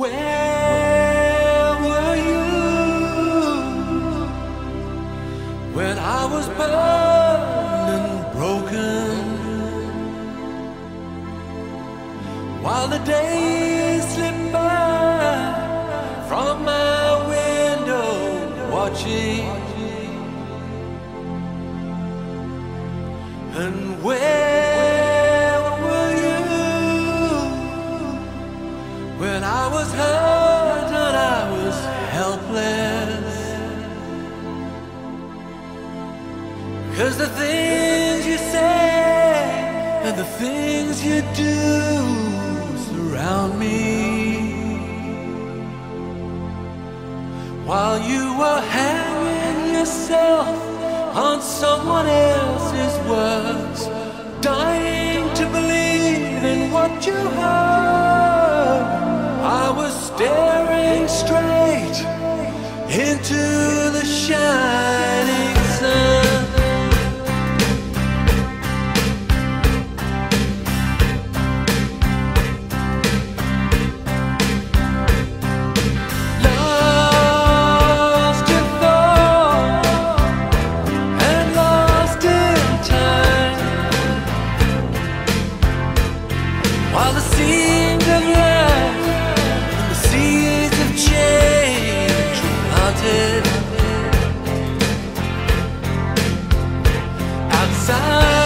Where were you when I was burned and broken? While the days slipped by from my window, watching and where. Was hurt and I was helpless? Cause the things you say and the things you do surround me. While you were hanging yourself on someone else's words, dying to believe in what you heard. I was staring straight into the shining sun. While the scenes of love side